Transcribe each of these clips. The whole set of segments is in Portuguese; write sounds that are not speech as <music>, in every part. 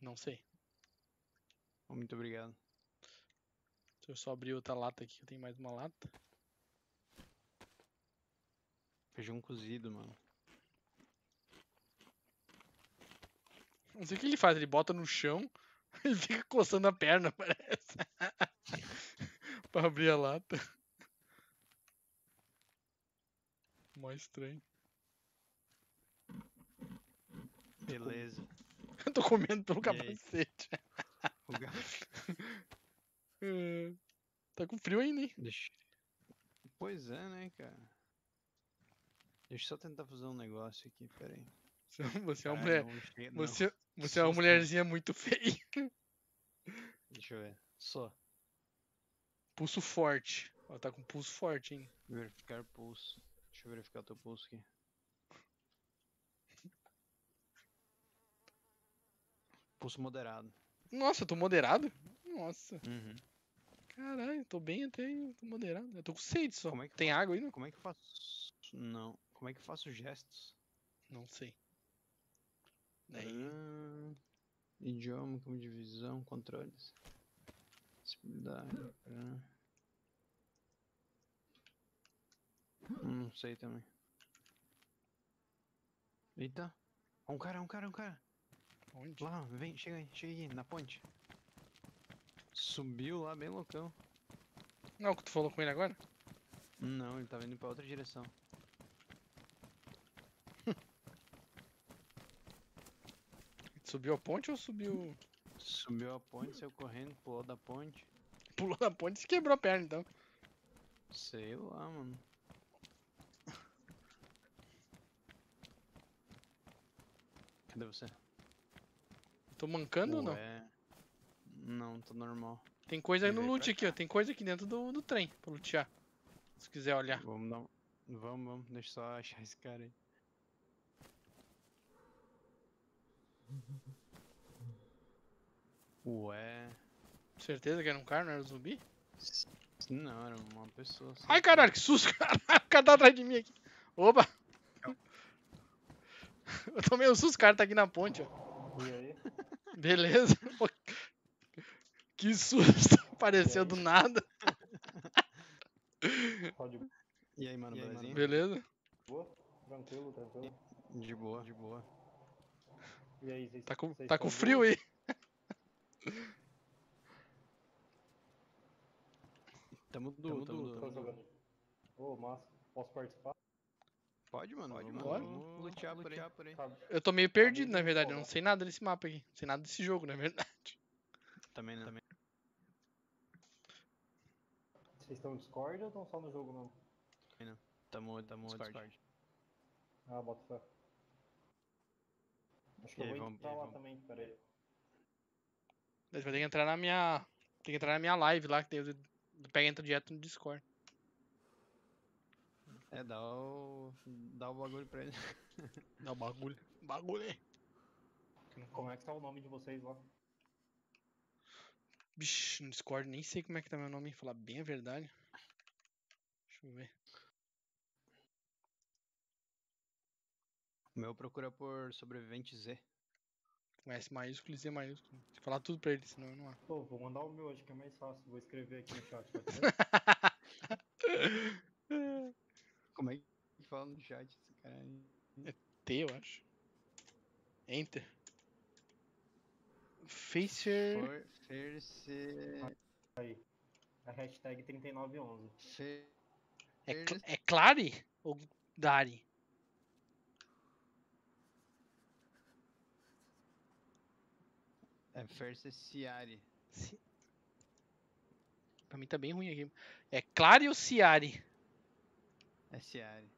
Não sei. Muito obrigado. Deixa eu só abrir outra lata aqui, eu tenho mais uma lata. Feijão cozido, mano. Não sei o que ele faz, ele bota no chão <laughs> e fica coçando a perna, <laughs> parece. pra abrir a lata. Mó estranho. Beleza. Eu tô comendo pelo capacete. <laughs> É. Tá com frio ainda, hein? Deixa... Pois é, né, cara? Deixa eu só tentar fazer um negócio aqui, peraí. Você é- Você é uma mulher. não não. Você, você é uma mulherzinha muito feia. Deixa eu ver. Só. Pulso forte. Ela tá com pulso forte, hein? Verificar pulso. Deixa eu verificar teu pulso aqui. Pulso moderado. Nossa, eu tô moderado? Nossa, Uhum. caralho, tô bem até, aí, tô moderado. Eu tô com sede só. Como é que Tem água aí, não? Como é que eu faço? Não. Como é que eu faço gestos? Não sei. Daí, Ah, idioma, como divisão, controles. Possibilidade. ah. Não sei também. Eita. Ó, Um cara, um cara, um cara. Onde? Lá, vem, chega aí, chega aí, na ponte. Subiu lá bem loucão. Não, que tu falou com ele agora? Não, ele tava indo pra outra direção. <laughs> Subiu a ponte ou subiu. Subiu a ponte, saiu correndo, pulou da ponte. Pulou na ponte e se quebrou a perna, então. Sei lá, mano. <laughs> Cadê você? Tô mancando ou não? Ué. Não, tô normal. Tem coisa aí no loot aqui, ó. Tem coisa aqui dentro do, do trem pra lutear. Se quiser olhar. Vamos dar. Vamos, vamos. Deixa eu só achar esse cara aí. Ué. Certeza que era um cara, não era um zumbi? Não, era uma pessoa. só. Ai, caralho, que susto, <laughs> cara. O cara tá atrás de mim aqui. Opa! <laughs> Eu tomei um susto, o cara tá aqui na ponte, ó. E aí? Beleza? <laughs> Que susto. Apareceu do nada. E aí, mano, E aí, mano? Beleza? boa? Tranquilo, tranquilo. De boa, de boa. E aí, vocês Tá com, vocês tá com frio aí. Tamo Tô du, tamo du. jogando. Ô, massa. Posso participar? Pode, mano, pode, mano. Pode. Vamos lutear por aí. por aí. Tá. Eu tô meio perdido, de na verdade. Eu não sei nada desse mapa aqui. Não sei nada desse jogo, na verdade. Também não. Também. Vocês estão no Discord ou estão só no jogo mesmo? Tamo, tamo Discord. Discord. Ah, bota fé. Acho que eu vou vamos- entrar aí, lá vamos- também, peraí. Mas vai ter que entrar na minha. Tem que entrar na minha live lá, que tem o. Pega e entra direto no Discord. É, dá o. dá o bagulho pra ele. <laughs> Dá o bagulho. Bagulho. Como é que tá o nome de vocês lá? Bicho, no Discord nem sei como é que tá meu nome, falar bem a verdade. Deixa eu ver. O meu procura por sobrevivente Z. Com S maiúsculo e Z maiúsculo. Tem que falar tudo pra ele, senão eu não acho. Pô, vou mandar o meu, acho que é mais fácil. Vou escrever aqui no chat, <laughs> pode ser? Como é que fala no chat esse cara aí? T, eu acho. Enter. Facer. Ferce. Aí. A hashtag 3911. Fer... É, cl é Clary ou Dari? É Ferce Ciari. Ci- Pra mim tá bem ruim aqui. É Clary ou Ciari? É Ciari.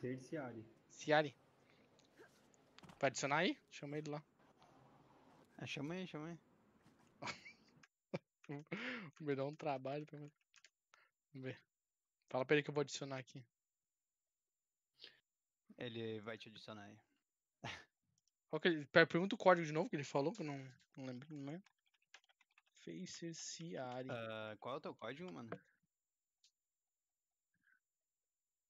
Cerciari. Ciari. Vai adicionar aí? Chama ele lá. Ah, chama aí, chama aí. <laughs> Me dá um trabalho pra mim. Vamos ver. Fala pra ele que eu vou adicionar aqui. Ele vai te adicionar aí. Per- Pergunta o código de novo que ele falou, que eu não, não lembro, não é? Facer Ciari. Ah, qual é o teu código, mano?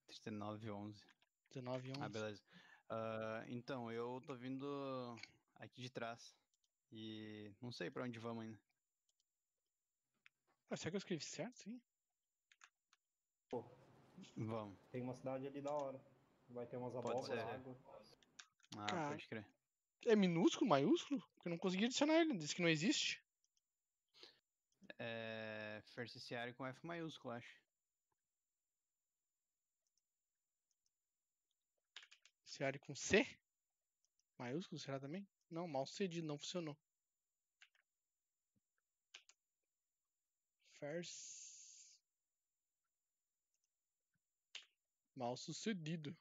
3911. 19 Ah, beleza. Ah, então, eu tô vindo aqui de trás. E não sei pra onde vamos ainda. Ah, será que eu escrevi certo? Sim. Vamos. Tem uma cidade ali da hora. Vai ter umas abóboras, água. Ah, Cara. pode crer. É minúsculo, maiúsculo? Porque eu não consegui adicionar ele. Disse que não existe. É. Ferciciário com F maiúsculo, acho. Área com C? Maiúsculo, será também? Não, mal sucedido, não funcionou. First. Mal sucedido.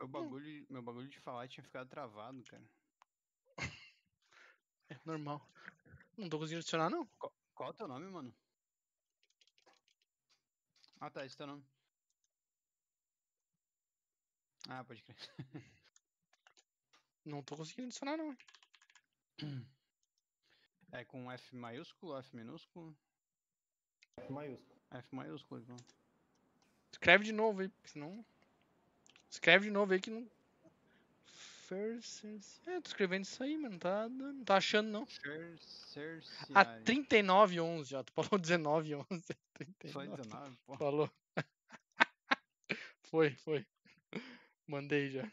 Meu bagulho, meu bagulho de falar tinha ficado travado, cara. É normal. Não tô conseguindo adicionar, não. Qual é o teu nome, mano? Ah, tá, esse é teu nome. Ah, pode crer. <laughs> Não tô conseguindo adicionar, não. É com F maiúsculo, F minúsculo? F maiúsculo. F maiúsculo, então. Escreve de novo aí, porque senão. Escreve de novo aí que não. First. É, tô escrevendo isso aí, mano. Não tá, não tá achando, não. Cer Ah, cerciário. 39,11 já. Tu falou 19,11. 39. <laughs> Foi 19, pô. Falou. <laughs> foi, foi. Mandei já.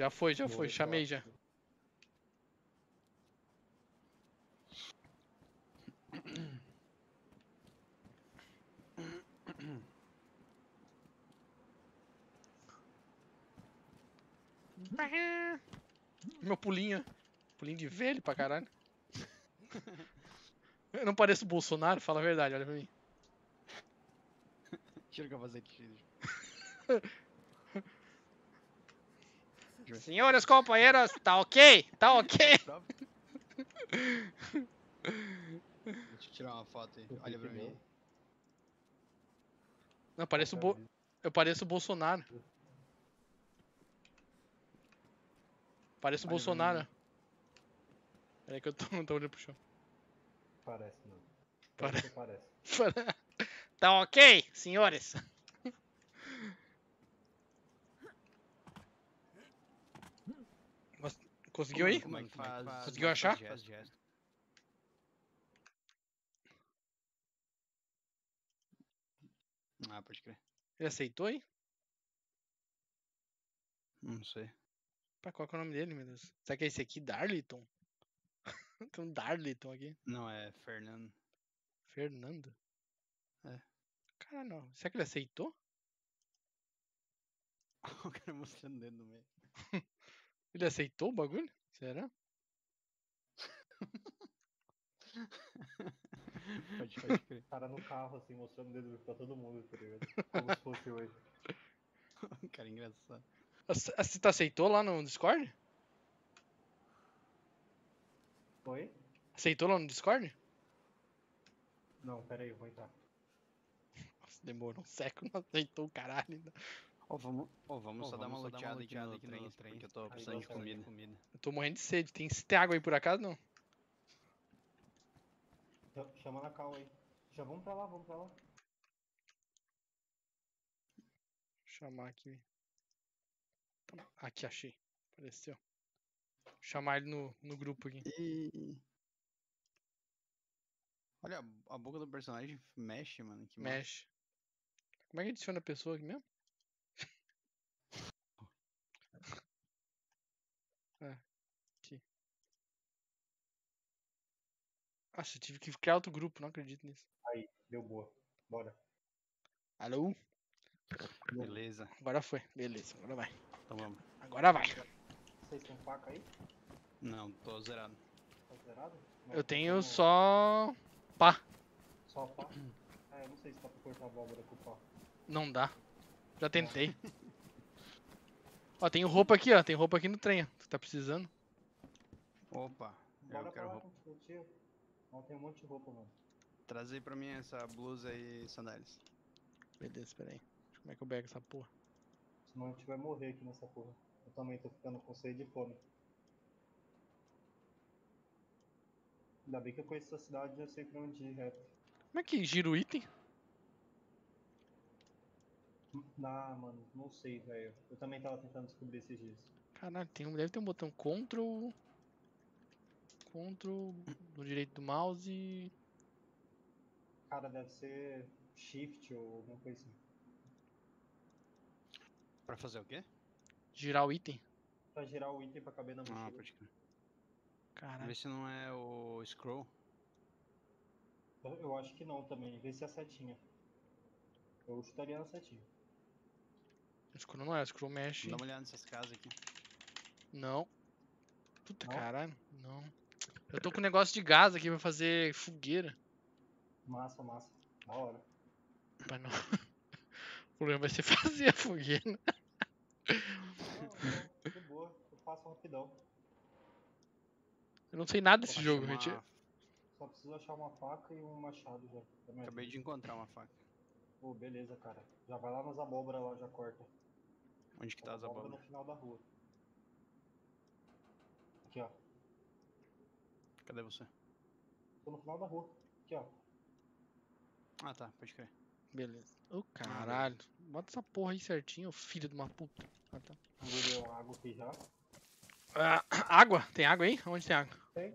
Já foi, já foi. Chamei já. Meu pulinho. Pulinho de velho pra caralho. Eu não pareço Bolsonaro, fala a verdade, olha pra mim. Tira o capacete, filho. <laughs> Senhores companheiros, tá ok? Tá ok? Deixa eu tirar uma foto aí. Olha pra mim. Não, pareço o Bo... eu pareço o Bolsonaro. Pareço o Olha Bolsonaro. Peraí que eu tô, tô olhando pro chão. Parece, não. Pare- Parece. <laughs> parece. tá ok, senhores? Mas Conseguiu aí? Como é que faz? Conseguiu faz achar? gesto? Ah, pode crer. Ele aceitou aí? Não sei. Pá, qual que é o nome dele, meu Deus? Será que é esse aqui, Darliton? <laughs> Tem um Darliton aqui. Não, é Fernando. Fernando? É. Cara, não. Será que ele aceitou? <laughs> o cara mostrando o dedo no meio. <laughs> Ele aceitou o bagulho? Será? <laughs> pode, pode crer. O cara no carro, assim, mostrando o dedo pra todo mundo, tá ligado? Como se fosse hoje. <laughs> cara engraçado. Ace- Você tá aceitou lá no Discord? Oi? Aceitou lá no Discord? Não, pera aí, eu vou entrar. Nossa, demorou um século, não aceitou o caralho ainda. Ó, vamos, ó, vamos Ô, só dar uma vamos loteada aqui no trem, porque eu tô precisando de certo. comida. Eu tô morrendo de sede. Tem, tem água aí por acaso? Não. Já- Chama na cal aí. Já vamos pra lá, vamos pra lá. Vou chamar aqui. Aqui, achei. Apareceu. Vou chamar ele no, no grupo aqui. E... Olha, a, boca do personagem mexe, mano. Que massa. Mexe. Como é que adiciona a pessoa aqui mesmo? É, aqui. Nossa, eu tive que criar outro grupo, não acredito nisso. Aí, deu boa. Bora. Alô? Beleza, Agora foi. Beleza, agora vai. então vamos. Agora vai. Vocês têm faca aí? Não, tô zerado. Tá zerado? Não, Eu tenho vamos- só. Pá. Só pá? Ah, eu não sei se dá pra cortar a abóbora com pá. Não dá. Já tentei. Ó, tem roupa aqui, ó. Tem roupa aqui no trem, ó. Você tá precisando? Opa, Bora eu quero roupa. com o tio. Não, tem um monte de roupa, mano. Trazer pra mim essa blusa e sandálias. Beleza, pera aí. Como é que eu pego essa porra? Senão a gente vai morrer aqui nessa porra. Eu também tô ficando com sede e fome. Ainda bem que eu conheço essa cidade e eu sei pra onde ir reto. Como é que gira o item? Ah, mano, não sei, velho. Eu também tava tentando descobrir esses dias. Caralho, tem deve ter um botão Ctrl. Ctrl no direito do mouse. Cara, deve ser shift ou alguma coisa assim. Pra fazer o quê? Girar o item. Pra girar o item pra caber na mochila. Ah, pode crer. Caralho. Vê se não é o scroll. Eu, acho que não também. Vê se é a setinha. Eu chutaria na setinha. Scroll não é, scroll mexe. Dá uma olhada nessas casas aqui. Não. Puta Não? caralho, não. Eu tô com um negócio de gás aqui pra fazer fogueira. Massa, massa. Da hora. Mas não. <laughs> O problema vai ser <laughs> fazer a fogueira. Não, não, de boa. Eu faço rapidão. Eu não sei nada desse jogo, chamar- gente. Só preciso achar uma faca e um machado já. Tá me Acabei de encontrar uma faca. Pô, beleza, cara. Já vai lá nas abóboras lá, já corta. Onde que tá as abóbora no abóboras? final da rua. Aqui, ó. Cadê você? Tô no final da rua. Aqui, ó. Ah, tá, pode crer. Beleza. Ô caralho. Bota essa porra aí certinho, filho de uma puta. Ah, tá. Engoliu água aqui já. Ah, água? Tem água aí? Onde tem água? Tem.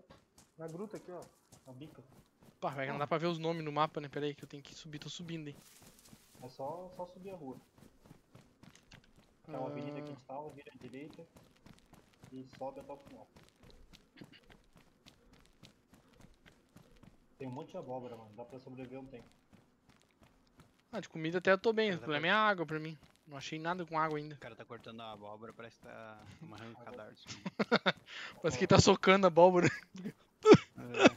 Na gruta aqui, ó. Na bica. Pá, velho, não dá pra ver os nomes no mapa, né? Pera aí que eu tenho que subir, tô subindo aí. É só, só subir a rua. É uma avenida que a Ah, gente tava, vira à direita e sobe até o final. Tem um monte de abóbora, mano. Dá pra sobreviver um tempo. Ah, de comida até eu tô bem. O é problema é a água pra mim. Não achei nada com água ainda. O cara tá cortando a abóbora, parece que tá amarrando o cadarço. Parece que ele tá socando a abóbora. É,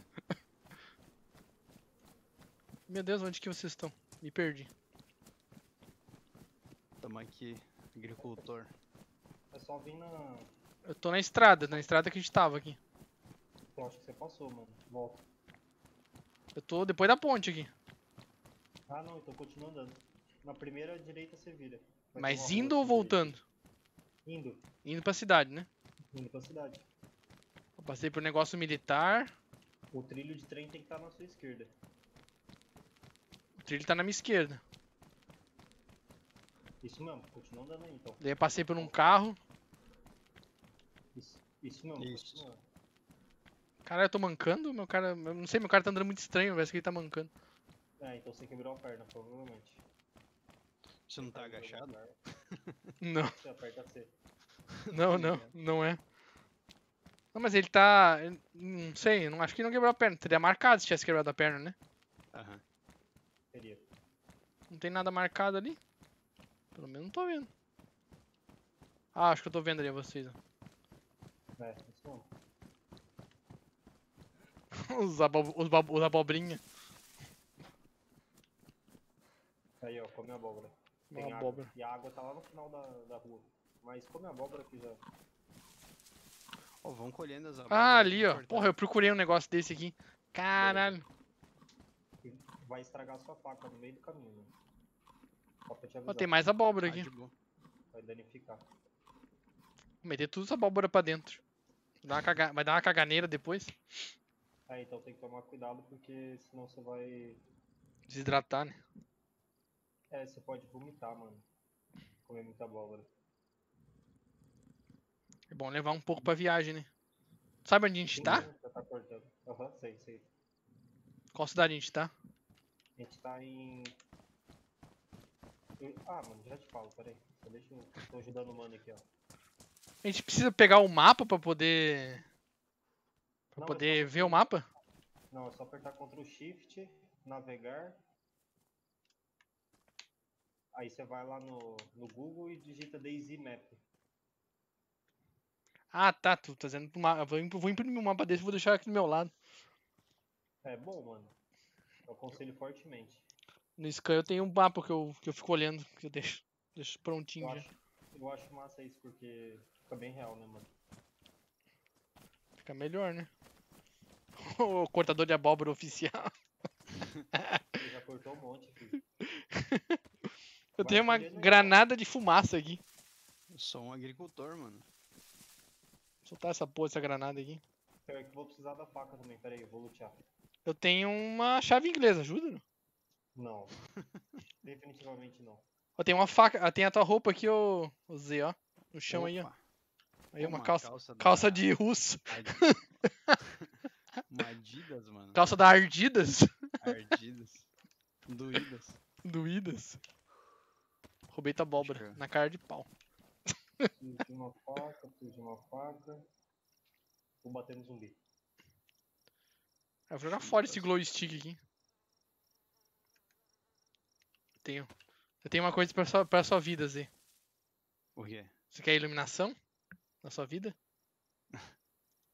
Meu Deus, onde que vocês estão? Me perdi. tamo aqui, agricultor. É só vir na. Eu tô na estrada, na estrada que a gente tava aqui. Eu acho que você passou, mano. Volta. Eu tô depois da ponte aqui. Ah, não, então continua andando. Na primeira direita você vira. Vai Mas indo ou direita. voltando? Indo. Indo pra cidade, né? Indo pra cidade. Eu passei por negócio militar. O trilho de trem tem que estar na sua esquerda. O trilho tá na minha esquerda. Isso mesmo, continua andando aí então. Daí eu passei por um carro. Isso, isso mesmo, Isso. continua. Cara, eu tô mancando? Meu cara. Eu não sei, meu cara tá andando muito estranho, parece que ele tá mancando. É, então você quebrou a perna, provavelmente. Você não tá agachado? <laughs> Não, Você aperta C. <laughs> não, não, não é. Não, mas ele tá. Não sei, não acho que ele não quebrou a perna. Teria marcado se tivesse quebrado a perna, né? Aham. Seria. Não tem nada marcado ali. Pelo menos não tô vendo. Ah, acho que eu tô vendo ali vocês. ó. É. <laughs> Os, abo os, os abobrinha. Aí, ó, come a abóbora. Tem Uma água. abóbora. E a água tá lá no final da, da rua. Mas come a abóbora que já. Ó, vão colhendo as abóboras. Ah, aqui ali, ó. Porra, eu procurei um negócio desse aqui. Caralho. vai estragar a sua faca no meio do caminho, né? Só pra te Ó, tem mais abóbora Ah, aqui. Vai danificar. Vou meter tudo essa abóbora pra dentro. Dá uma caga- Vai dar uma caganeira depois. É, então tem que tomar cuidado porque senão você vai. Desidratar, né? É, você pode vomitar, mano. Comer muita abóbora. É bom levar um pouco pra viagem, né? Sabe onde a gente tá? Já tá cortando. Aham, sei, sei. Qual cidade a gente tá? A gente tá em. Ah, mano, já te falo, peraí. Só deixa eu. Tô ajudando o mano aqui, ó. A gente precisa pegar o mapa pra poder. Pra é poder só- ver o mapa? Não, é só apertar Ctrl Shift, navegar. Aí você vai lá no, no Google e digita Daisy Map. Ah, tá. Tu tá dizendo pro mapa. Vou, imp- vou imprimir um mapa desse e vou deixar aqui do meu lado. É bom, mano. Eu aconselho fortemente. No Scan eu tenho um mapa que eu, que eu fico olhando, que eu deixo, deixo Eu prontinho já. acho, eu acho massa isso porque fica bem real, né, mano? Fica melhor, né? O cortador de abóbora oficial. Ele já cortou um monte, filho. <laughs> Eu tenho uma né? granada de fumaça aqui. Eu sou um agricultor, mano. Vou soltar essa porra dessa granada aqui. Pior que eu vou precisar da faca também, peraí, eu vou lutear. Eu tenho uma chave inglesa, ajuda? não? Não. <laughs> Definitivamente não. Ó, tem uma faca. Ah, tem a tua roupa aqui, ô, ô Z, ó. No chão aí, ó. Opa. Aí Pô, uma calça, calça, calça da de russo. <laughs> Uma Adidas, mano. Calça da Ardidas. Ardidas. Doídas. Doídas. Roubei tua abóbora. Na cara de pau. Preciso de uma faca, preciso de uma faca. Vou bater no zumbi. Eu vou jogar fora esse glow stick aqui. Tenho. Eu tenho uma coisa pra sua, pra sua vida, Zé. O quê? Você quer iluminação na sua vida?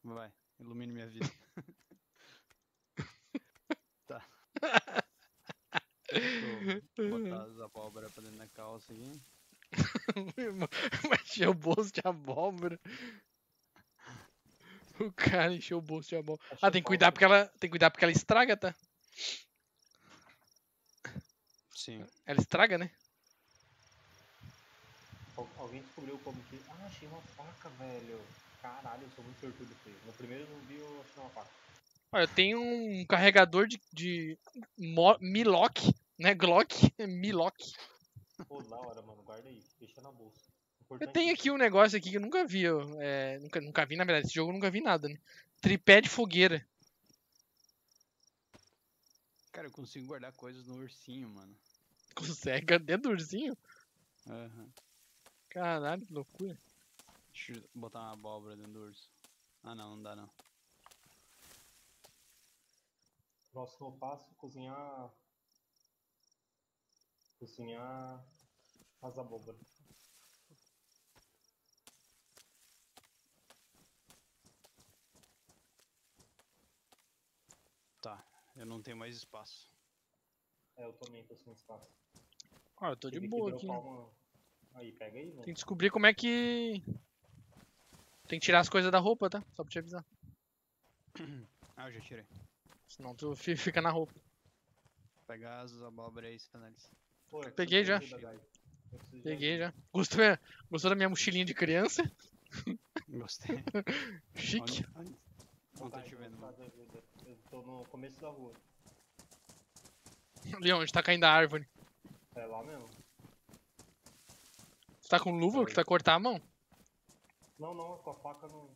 Vai, ilumine minha vida. <laughs> tá. Vou <laughs> botar as abóbora pra dentro da calça aqui. Vai encher o bolso de abóbora. O cara encheu o bolso de abóbora. Ah, tem que cuidar porque ela, tem que cuidar porque ela estraga, tá? Sim. Ela estraga, né? Al- Alguém descobriu como que. Ah, achei uma faca, velho. Caralho, eu sou muito sortudo feio. No primeiro zumbi eu achei uma faca. Olha, eu tenho um carregador de, de Mo- Miloc, né? Glock, <laughs> Miloc. Pô, da hora, mano. Guarda aí. Deixa na bolsa. Eu tenho aqui um negócio aqui que eu nunca vi. eu, é, nunca, nunca vi, na verdade. Esse jogo eu nunca vi nada, né? Tripé de fogueira. Cara, eu consigo guardar coisas no ursinho, mano. Consegue <laughs> dentro do ursinho? Aham. Caralho, que loucura. Deixa eu botar uma abóbora dentro do urso. Ah, não, não dá não. Próximo passo, cozinhar. Cozinhar as abóboras. Tá, eu não tenho mais espaço. É, eu também tô sem espaço. Ó, eu tô de Tive boa aqui. uma- Aí, pega aí, mano. Tem que descobrir como é que. Tem que tirar as coisas da roupa, tá? Só pra te avisar. Ah, eu já tirei. Senão tu fi- fica na roupa. Pegar as abóboras aí. Pô, eu Peguei já. Peguei já. Gostou, minha- Gostou da minha mochilinha de criança? <laughs> <laughs> Gostei. Chique. Onde- onde- Não tô Tá, te vendo, tá, mano. Eu tô no começo da rua. Ali onde tá caindo a árvore. É lá mesmo? Tu tá com luva que tu vai cortar a mão? Não, não, com a faca não.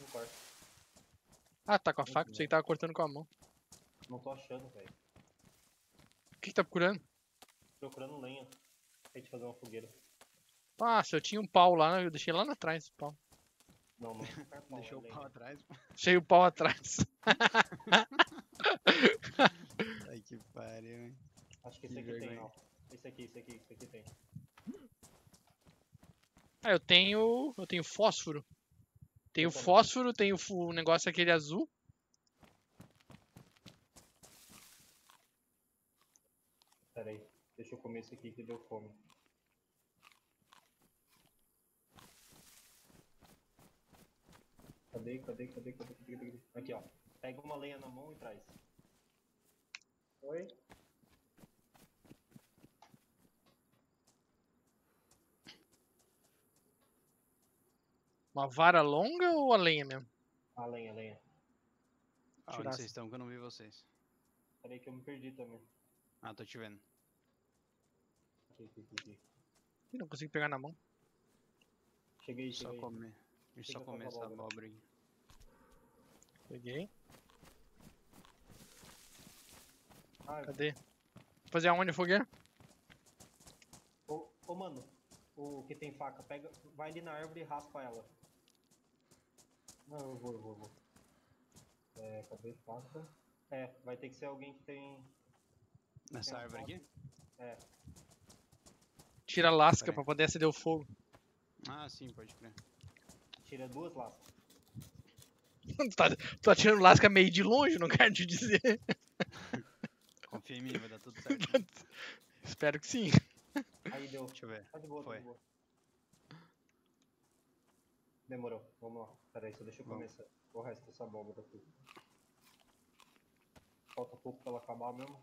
Não corta. Ah, tá com a faca, você que tava cortando com a mão. Não tô achando, velho. O que, que tá procurando? Procurando lenha. Pra gente fazer uma fogueira. Ah, se eu tinha um pau lá, eu deixei lá atrás o pau. Não, não. não <laughs> pau, Deixou é o pau atrás. Deixei o pau atrás. <laughs> Ai, que pariu, hein. Acho que esse Que aqui tem, vergonha. ó. Esse aqui, esse aqui, esse aqui tem. Ah, eu tenho. Eu tenho fósforo. Eu também. fósforo, fu- o negócio aquele azul. Pera aí. Deixa eu comer esse aqui que deu fome. Cadê, cadê, cadê, cadê, cadê, cadê? Aqui, ó. Pega uma lenha na mão e traz. Oi? Uma vara longa ou a lenha mesmo? A lenha, a lenha. Ah, onde vocês estão que eu não vi vocês? Pera aí que eu me perdi também. Ah, tô te vendo. Aqui, aqui, aqui, aqui. Ih, não consigo pegar na mão. Cheguei, Só cheguei. comer. Deixa eu só comer essa essa abóbora. aí. Peguei. Ah, Cadê? Fazer aonde a fogueira? ô, ô, mano. O que tem faca, pega. Vai ali na árvore e raspa ela. Não, eu vou, eu vou, eu vou. É, cadê faca? É, vai ter que ser alguém que tem. Nessa tem árvore aqui? É, Tira a lasca pra poder acender o fogo. Ah, sim, pode crer. tira duas lascas. <laughs> tu, tá, tu tá tirando lasca meio de longe, não quero te dizer. <laughs> Confia em mim, vai dar tudo certo. <laughs> Espero que sim. Aí deu. Deixa eu ver. Tá de boa, tá Foi. de boa. Demorou, vamos lá. Pera aí, só deixa eu Vamos. começar o resto dessa abóbora aqui. Falta pouco pra ela acabar mesmo.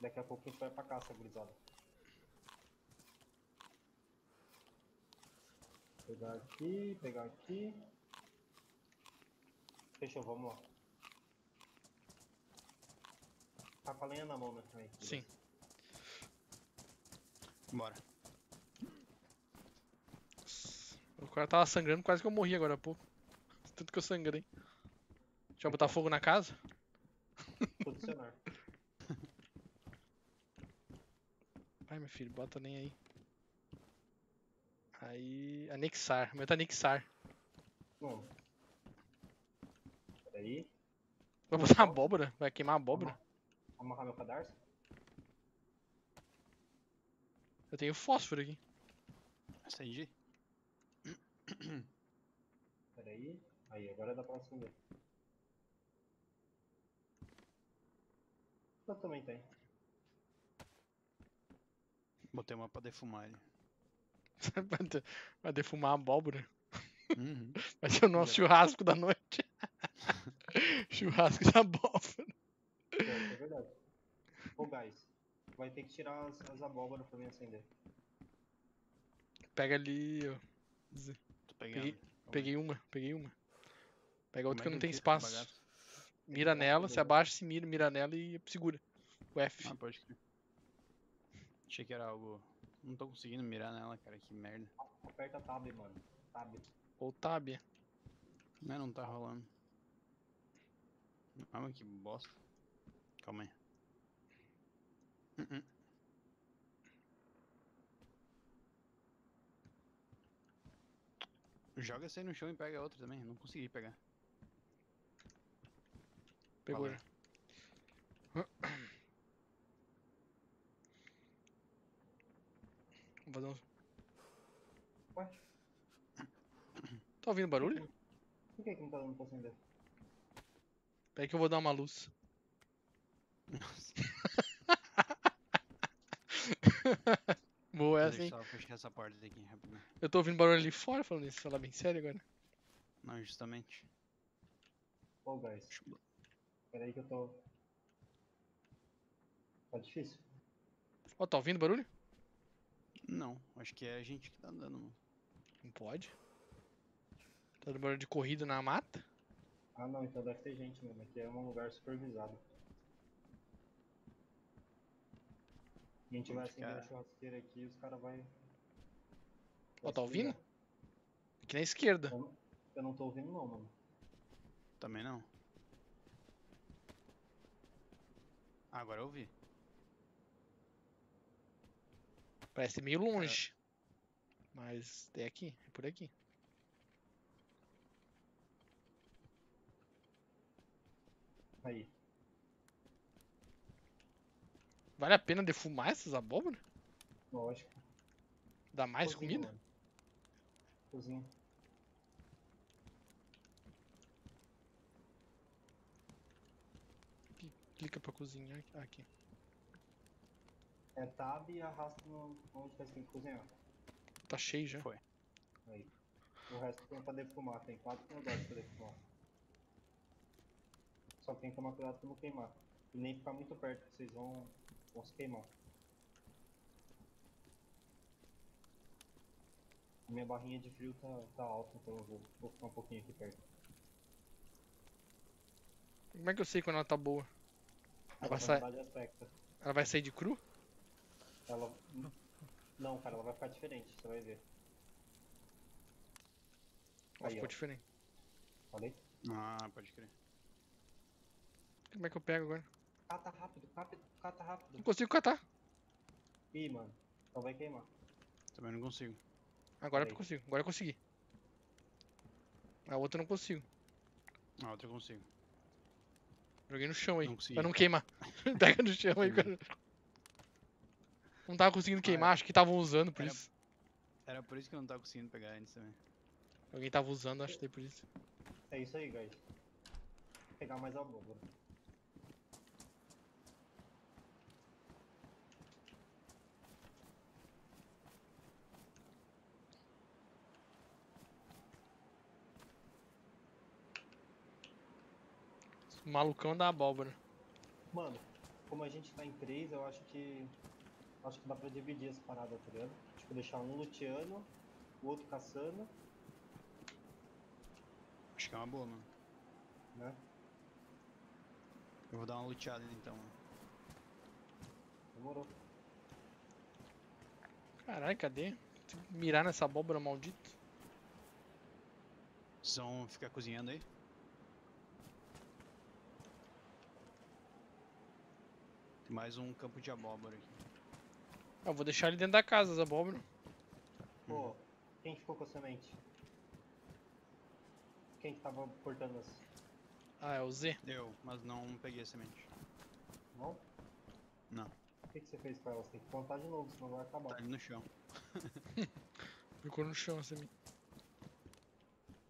Daqui a pouco a gente vai pra caça, gurizada. Pegar aqui, pegar aqui. Fechou, vamos lá. Tá com a lenha na mão, né? Aí, beleza. Sim. Bora. Cara tava sangrando, quase que eu morri agora há pouco. Tanto que eu sangrei. Deixa eu botar fogo na casa? Posicionar. Vai, <laughs> meu filho, bota nem aí. Aí. Anexar. O meu tá anexar. Não. Peraí. Vai botar abóbora? Vai queimar abóbora? Amarrar meu cadarço? Eu tenho fósforo aqui. Acendi. <clears throat> Peraí. Aí, agora dá pra acender. Eu também tenho. Botei uma pra defumar ele. <laughs> Vai defumar a abóbora. Uhum. <laughs> Vai ser o nosso churrasco da noite. <laughs> churrasco da abóbora. É, é verdade. Ô, guys. Vai ter que tirar as, as abóboras pra mim acender. Pega ali, ó. Peguei- Peguei uma, peguei uma. Pega Como outra é que não tem espaço. Mira nela, se abaixa, se mira, mira nela e segura. O F. Ah, pode crer. Achei que era algo. Não tô conseguindo mirar nela, cara, que merda. Aperta tab, mano. Tab. Ou tab. Não, não tá rolando. Ah, mas que bosta. Calma aí. Uh -uh. Joga essa aí no chão e pega outra também. Não consegui pegar. Pegou Valeu. já. <coughs> Vamos fazer uns. Ué? Tá ouvindo barulho? Por que, que não tá dando pra acender? Pera aí que eu vou dar uma luz. <laughs> Nossa. <laughs> Essa, fechar porta aqui rapidinho. Eu tô ouvindo barulho ali fora falando isso, falar bem sério agora. Não, justamente. Ô, guys. Deixa eu- Peraí que eu tô... Tá difícil. Ó, tá ouvindo barulho? Não, acho que é a gente que tá andando, mano. Não pode. Tá dando barulho de corrida na mata? Ah, não. Então deve ter gente mesmo. Aqui é um lugar supervisado. A gente vai acender a cara? churrasqueira aqui e os caras vai... Ó, vai tá ouvindo? Aqui na esquerda. Eu não, eu não tô ouvindo não, mano. Também não. Ah, agora eu ouvi. Parece meio longe. Mas é aqui, é por aqui. Aí. Vale a pena defumar essas abóboras? Lógico. Dá mais Cozinha, comida? mano. Cozinha. Clica pra cozinhar. Ah, Aqui. É tab e arrasta no, onde você tem que cozinhar. Tá cheio já. Foi. Aí. O resto tem pra defumar. Tem quatro negócios pra defumar. Só tem que tomar cuidado pra não queimar. E nem ficar muito perto, que vocês vão, vão se queimar. Minha barrinha de frio tá, tá alta, então eu vou, vou ficar um pouquinho aqui perto. Como é que eu sei quando ela tá boa? Ela vai, vai sa- mudar de aspecto. ela vai sair de cru? Ela. Não, cara, ela vai ficar diferente, você vai ver. Ó, Aí, ficou ó. diferente. Falei? Ah, pode crer. Como é que eu pego agora? Cata rápido, cata, cata Não rápido. consigo catar. Ih, mano. Então vai queimar. Também não consigo. Agora eu consigo. Agora eu consegui. A outra eu não consigo. A outra eu consigo. Joguei no chão aí. Não consegui. Pra não queimar. <laughs> Pega no chão aí, cara. Não tava conseguindo queimar, acho que estavam usando por Era- isso. Era por isso que eu não tava conseguindo pegar antes também. Alguém tava usando, acho que foi por isso. É isso aí, guys. Vou pegar mais abóbora. Malucão da abóbora. Mano, como a gente tá em três, eu acho que. Acho que dá pra dividir as paradas, tá ligado? Tipo, deixar um luteando, o outro caçando, Acho que é uma boa, mano. né? Eu vou dar uma luteada então. mano. Demorou. Caralho, cadê? Tem que mirar nessa abóbora maldita. Vocês vão ficar cozinhando aí? Tem mais um campo de abóbora aqui. Ah, Eu vou deixar ele dentro da casa, as abóbora. Pô, quem ficou com a semente? Quem que tava cortando as. Ah, é o Z. Eu, mas não peguei a semente. Não? Não. O que, que você fez com elas? Tem que plantar de novo, senão vai acabar. Tá ali no chão. <laughs> Ficou no chão assim.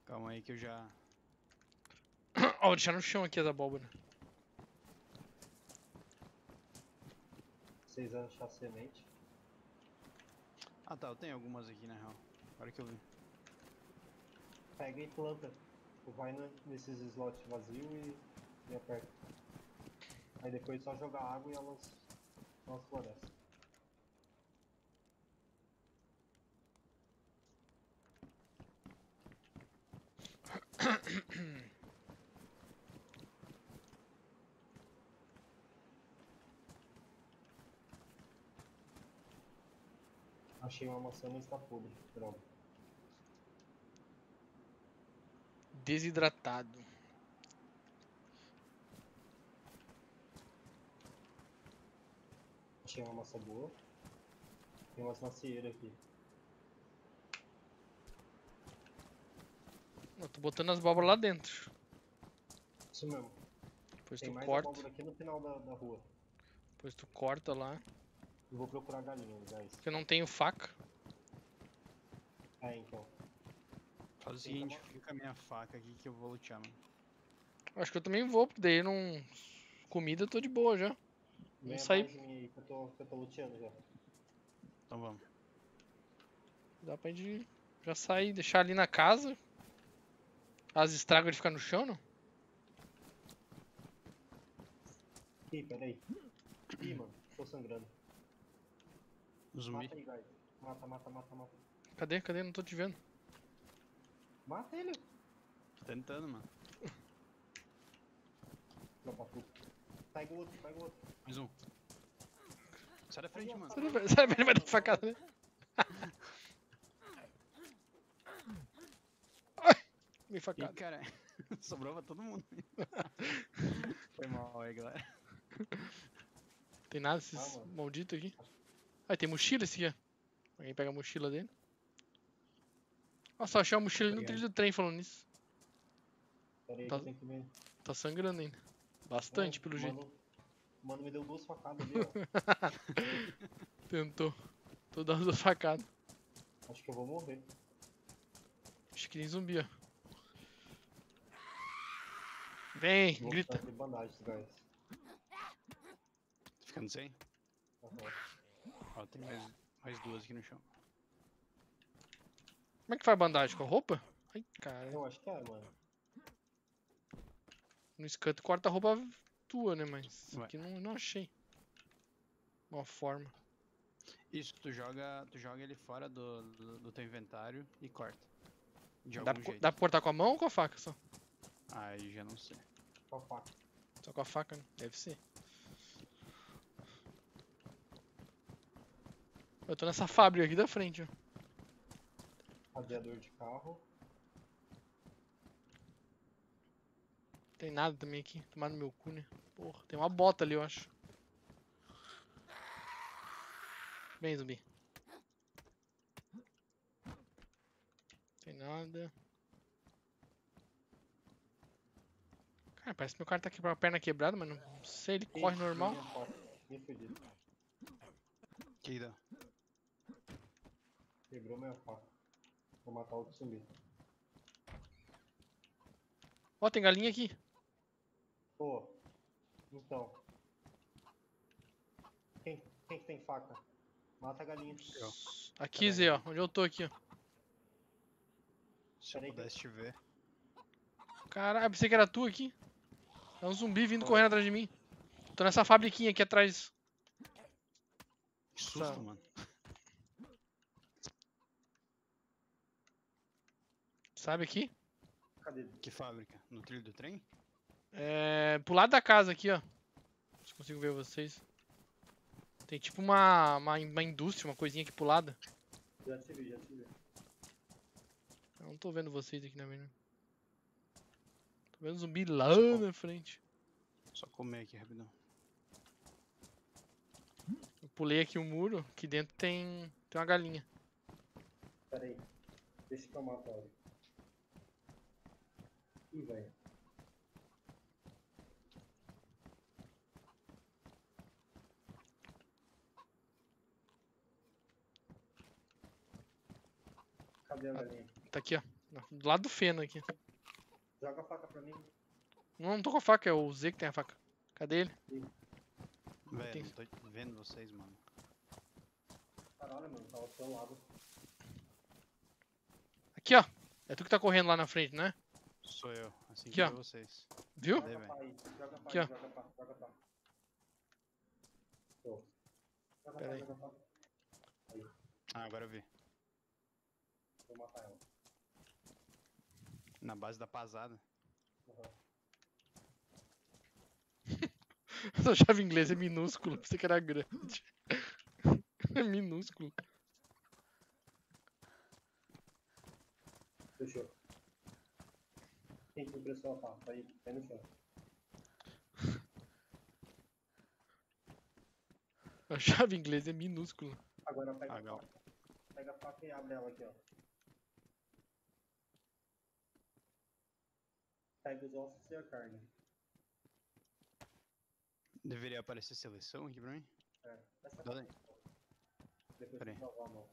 Calma aí que eu já. <coughs> Ó, vou deixar no chão aqui as abóbora. Vocês achar semente. Ah tá, eu tenho algumas aqui na real. Agora que eu vi. Pega e planta. Tipo, vai nesses slots vazios e, e aperta. Aí depois só jogar água e elas, elas florescem. Achei uma maçã, mas tá podre. Droga. Desidratado. Achei uma maçã boa. Tem umas macieiras aqui. Eu tô botando as abóbora lá dentro. Isso mesmo. Depois Tem tu mais corta. abóbora aqui no final da, da rua. Depois tu corta lá. Eu vou procurar galinhas, guys. Porque eu não tenho faca. É, então. Faz o seguinte, fica a minha faca aqui que eu vou lutear, mano. Acho que eu também vou, porque daí não. Comida eu tô de boa já. Vem sair- que eu tô, que eu tô luteando já. Então vamos. Dá pra gente já sair, deixar ali na casa. As estragas de ficar no chão, não? Ih, peraí. Ih, mano, tô sangrando. Zumbi. Mata aí, guys. Mata, mata, mata, mata. Cadê? Cadê? Não tô te vendo. Mata ele. Tô tentando, mano. Não, puta. Pega o outro, pega o outro. Mais um. Sai da frente, mano. Sabe, sabe ele vai dar facada, né? <laughs> Me Ih, facada. cara. <laughs> Sobrou pra todo mundo. <laughs> Foi mal aí, galera. Tem nada esses Ah, malditos aqui. Ah, tem mochila esse aqui, ó. Alguém pega a mochila dele. Nossa, achei a mochila ali no Peguei. trilho do trem falando nisso. Pera aí, Tá-. Tá sangrando ainda. Bastante, É, pelo o jeito. mano, O mano me deu duas facadas ali, ó. <laughs> Tentou. Tô dando duas facadas. Acho que eu vou morrer. Acho que nem zumbi, ó. Vem, Vou grita. Tá ficando sem? Aham. Ó, tem mais, mais duas aqui no chão. Como é que faz bandagem? Com a roupa? Ai, cara. Eu acho que é, mano. No escanto corta a roupa tua, né? Mas Ué. aqui não, não achei. Uma forma. Isso, tu joga, tu joga ele fora do, do, do teu inventário e corta. De Dá algum jeito. dá pra cortar com a mão ou com a faca só? Aí já não sei. Com a faca. Só com a faca, né? Deve ser. Eu tô nessa fábrica aqui da frente, ó. Radiador de carro. Tem nada também aqui. Tomar no meu cu, né? Porra, tem uma bota ali, eu acho. Vem, zumbi. Tem nada. Cara, parece que meu cara tá aqui com a perna quebrada, mas não sei, ele corre normal. Que dá? Quebrou minha faca. Vou matar outro zumbi. Ó, tem galinha aqui. Pô. Então. Quem, quem que tem faca? Mata a galinha. Eu. Aqui, Zé, ó. Onde eu tô aqui, ó. Se eu pudesse te ver. Caralho, pensei que era tu aqui. É um zumbi vindo Ó. correndo atrás de mim. Tô nessa fabriquinha aqui atrás. Que susto, Tá. mano. Sabe aqui? Cadê? Que fábrica? No trilho do trem? É. Pro lado da casa aqui, ó. Se consigo ver vocês. Tem tipo uma, uma, uma indústria, uma coisinha aqui pro lado. Já te vi, já te vi. Eu não tô vendo vocês aqui na verdade. Tô vendo zumbi lá Só com- na frente. Só comer aqui rapidão. Eu pulei aqui o muro, aqui dentro tem, tem uma galinha. Pera aí. Deixa que eu mato ela. Ih, velho. Cadê a galinha? Tá aqui, ó. Do lado do feno aqui. Joga a faca pra mim. Não, não tô com a faca, é o Z que tem a faca. Cadê ele? Velho, tem- tô vendo vocês, mano. Caralho, mano, tá ao seu lado. Aqui, ó. É tu que tá correndo lá na frente, né? Sou eu, assim Aqui, que ó. vê vocês. Viu? Joga pá aí, joga pá Aqui, aí, ó. joga pá, joga pá. Tô. Joga Pera pá, aí. joga pá. Ah, agora eu vi. Vou matar ela. Na base da pasada. Uhum. <laughs> Essa chave inglesa é minúscula, <laughs> pensei que era grande. É minúsculo. Fechou. Quem que a pá? Tá aí, tá aí no chão. <laughs> A chave inglesa é minúscula. Agora pega a Legal. faca. Pega a faca e abre ela aqui, ó. Pega os ossos e a carne. Deveria aparecer seleção aqui pra mim? É, essa Dá faca. aí. Depois Pera tem a mão.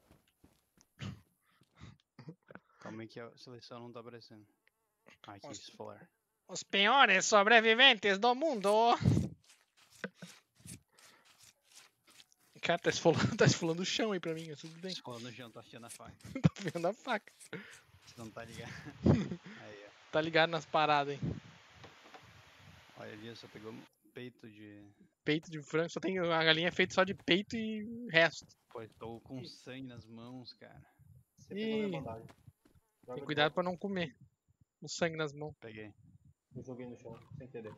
Calma aí que a seleção não tá aparecendo. Esfolar. Os piores sobreviventes do mundo. O cara tá esfolando, <laughs> tá esfolando o chão aí pra mim, tudo bem. Esfolar no chão, tá afiando a faca. <laughs> Tá vendo a faca. Você não tá ligado. <laughs> aí, ó. Tá ligado nas paradas, hein? Olha ali, só pegou peito de. Peito de frango, só tem. A galinha é feita só de peito e resto. Pô, tô com sangue nas mãos, cara. Você. Joga Tem de cuidado pra não comer. O sangue nas mãos. Peguei. Eu joguei no chão, sem querer.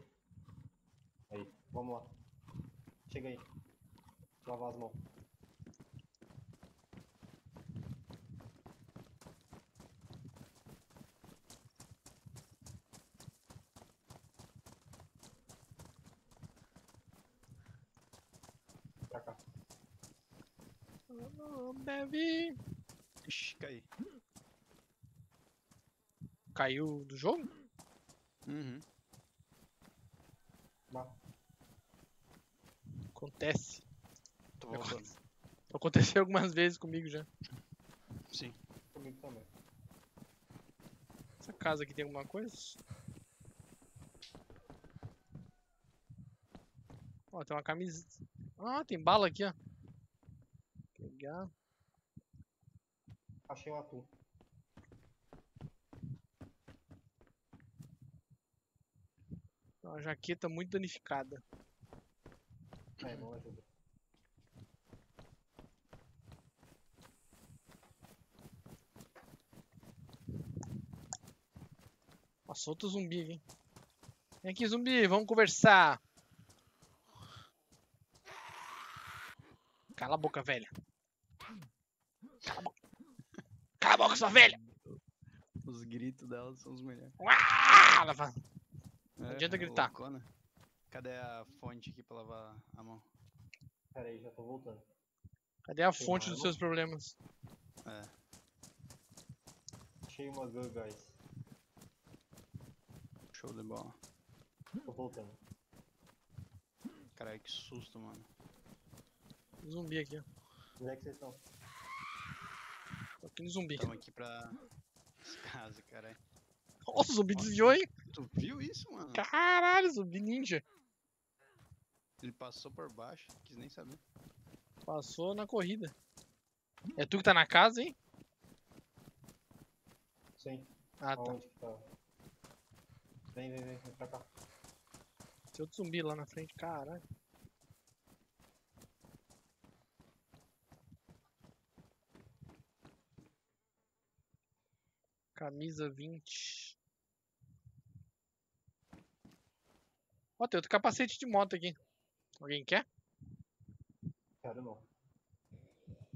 Aí, vamos lá. Chega aí. Lavar as mãos. Pra cá. Oh, baby. Ixi, caí. Caiu do jogo? Uhum. Acontece. Tô voltando. Aconteceu algumas vezes comigo já. Sim. Comigo também. Essa casa aqui tem alguma coisa? Ó, tem uma camisa. Ah, tem bala aqui, ó. Pegar. Achei o atum. Uma jaqueta muito danificada. É, não ajuda. Nossa, outro zumbi aqui. Vem aqui, zumbi, vamos conversar. Cala a boca, velha. Cala a boca. Cala a boca, sua velha. Os gritos dela são os melhores. Uá! Ela fala, Não adianta gritar. Cadê a fonte aqui pra lavar a mão? Pera aí, já tô voltando. Cadê a Tem fonte dos seus problemas? É. Achei uma gun, guys. Show de bola. Tô voltando. Caralho, que susto, mano. Zumbi aqui, ó. Onde é que vocês estão? Tô aqui no zumbi. Tamo aqui pra <laughs> casa, caralho. Nossa, o zumbi desviou, hein? Tu viu isso, mano? Caralho, zumbi ninja. Ele passou por baixo, quis nem saber. Passou na corrida. É tu que tá na casa, hein? Sim. Ah, tá. Aonde que tá? Vem, vem, vem, vem pra cá. Tem outro zumbi lá na frente, caralho. Camisa 20. Ó, tem outro capacete de moto aqui. Alguém quer? Quero não.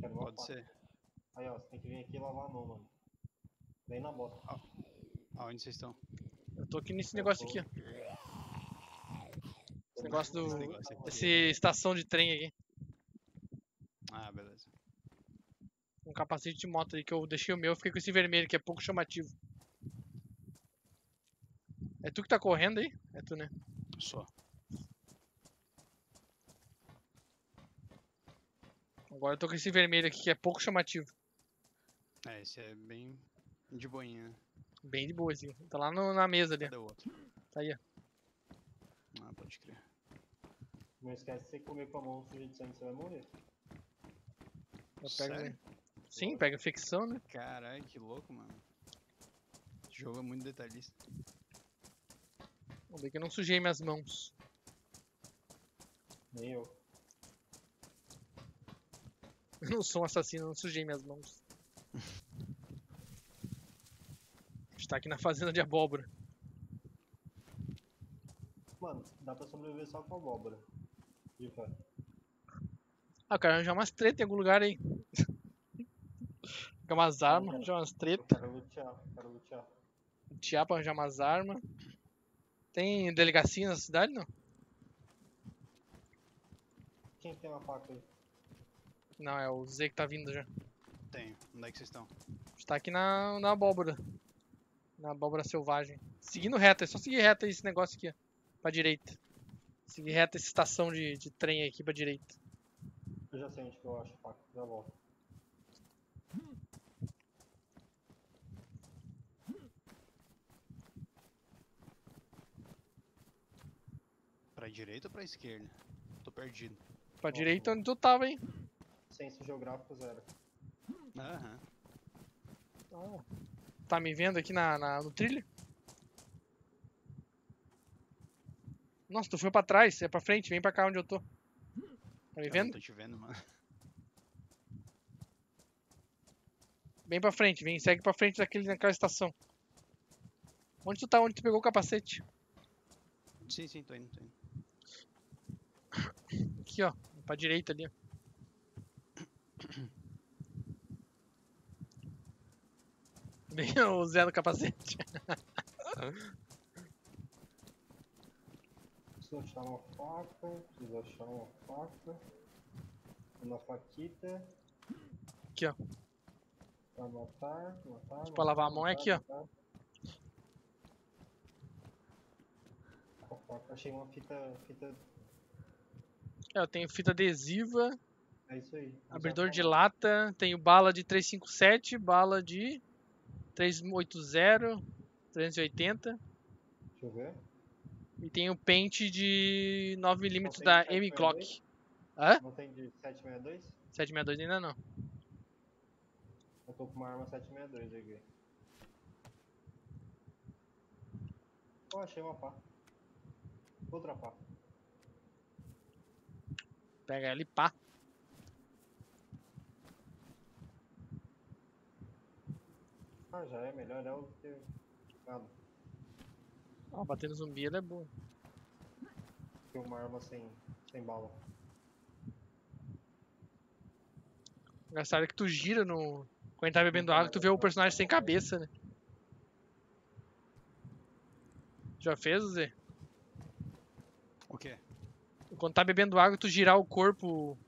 Quero Pode ser. Aí, ó, você tem que vir aqui e lavar a mão, mano. Vem na bota. Aonde vocês estão? Eu tô aqui nesse negócio aqui, ó. Esse negócio do. Esse negócio aqui. Esse estação de trem aqui. Ah, beleza. Um capacete de moto aí que eu deixei o meu, eu fiquei com esse vermelho que é pouco chamativo. É tu que tá correndo aí? É tu, né? Só. Agora eu tô com esse vermelho aqui que é pouco chamativo. É, esse é bem de boinha. né? Bem de boa, assim. Tá lá no- na mesa ali. Cadê o outro? Tá aí, ó. Ah, pode crer. Não esquece de você comer com a mão suja de sangue, você vai morrer. Eu pego. Sério? Sim, pega infecção, né? Caralho, que louco, mano. Esse jogo é muito detalhista. Vamos ver que eu não sujei minhas mãos. Nem eu. <laughs> Eu não sou um assassino, eu não sujei minhas mãos. <laughs> A gente tá aqui na fazenda de abóbora. Mano, dá pra sobreviver só com abóbora. De fé. Ah, quero arranjar umas treta em algum lugar aí. Pegar umas armas, arranjar umas Eu treta. quero lutear, quero lutear. Tiar pra arranjar umas armas. Tem delegacia na cidade, não? Quem tem uma faca aí? Não, é o Z que tá vindo já. Tenho. Onde é que vocês estão? A gente tá aqui na, na abóbora. Na abóbora selvagem. Seguindo reto, é só seguir reto esse negócio aqui, ó. Pra direita. Seguir reto essa estação de, de trem aqui pra direita. Eu já sei onde que eu acho a faca, já volto. Pra direita ou pra esquerda? Tô perdido. Pra Nossa. direita onde tu tava, hein? Senso geográfico zero. Aham. Tá me vendo aqui na, na- no trilho? Nossa, tu foi pra trás, é pra frente, vem pra cá onde eu tô. Tá me Eu não vendo? tô te vendo, mano. Vem pra frente, vem, segue pra frente daquele, daquela estação. Onde tu tá? Onde tu pegou o capacete? Sim, sim, tô indo, tô indo. Aqui, ó. Pra direita ali, ó. Vem o Zé no capacete. Preciso achar uma faca, preciso achar uma faca. Uma faquita. Aqui, ó. Pra matar, matar. Pra lavar a mão é aqui, ó. achei uma fita, fita. É, eu tenho fita adesiva, É isso aí. abridor de lata, tenho bala de 357, bala de 380, 380 Deixa eu ver. e tenho pente de 9mm tem da 762? M Clock. Hã? Não tem de 762? 762 ainda não. Eu tô com uma arma 762 aqui. Oh, achei uma pá. Outra pá. Pega ela e pá. Ah, já é melhor é o que. Nada. Ó, bater no zumbi ela é boa. Que uma arma sem, sem bala. Engraçado é que tu gira no. Quando tá bebendo água, tu vê o personagem sem cabeça, né? Já fez, Zé? O quê? Quando tá bebendo água, tu girar o corpo